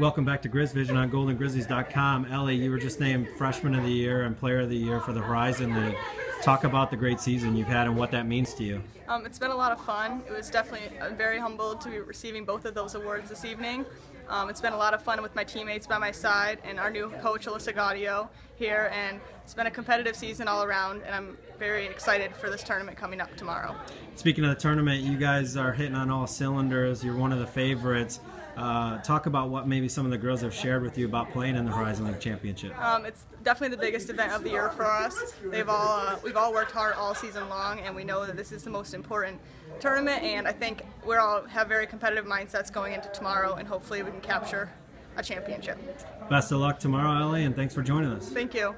Welcome back to Grizz Vision on GoldenGrizzlies.com. Ellie, you were just named Freshman of the Year and Player of the Year for the Horizon League. Talk about the great season you've had and what that means to you. Um, it's been a lot of fun. It was definitely very humbled to be receiving both of those awards this evening. Um, it's been a lot of fun with my teammates by my side and our new coach Alyssa Gaudio here, and it's been a competitive season all around. And I'm very excited for this tournament coming up tomorrow. Speaking of the tournament, you guys are hitting on all cylinders. You're one of the favorites. Uh, talk about what maybe some of the girls have shared with you about playing in the Horizon League Championship. Um, it's definitely the biggest event of the year for us. They've all uh, we've all worked hard all season long, and we know that this is the most important tournament. And I think we all have very competitive mindsets going into tomorrow, and hopefully we can capture a championship. Best of luck tomorrow, Ellie, and thanks for joining us. Thank you.